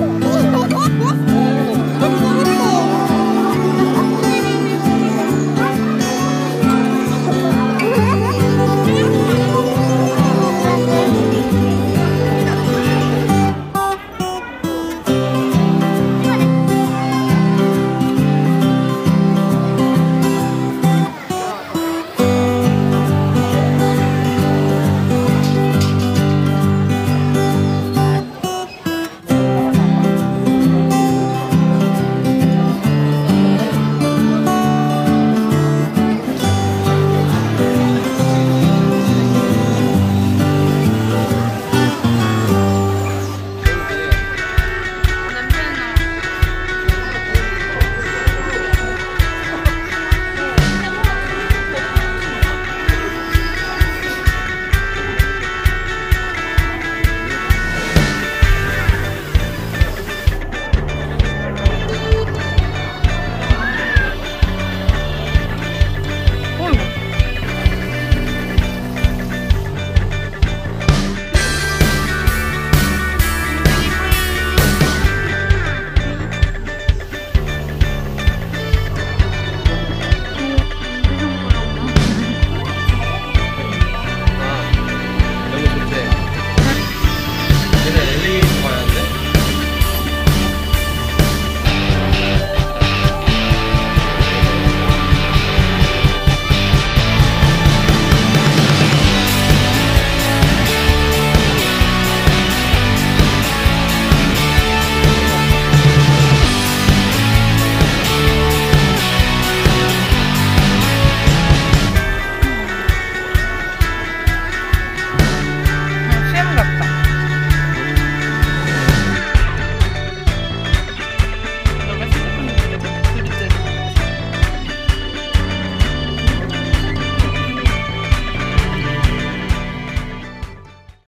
Oh,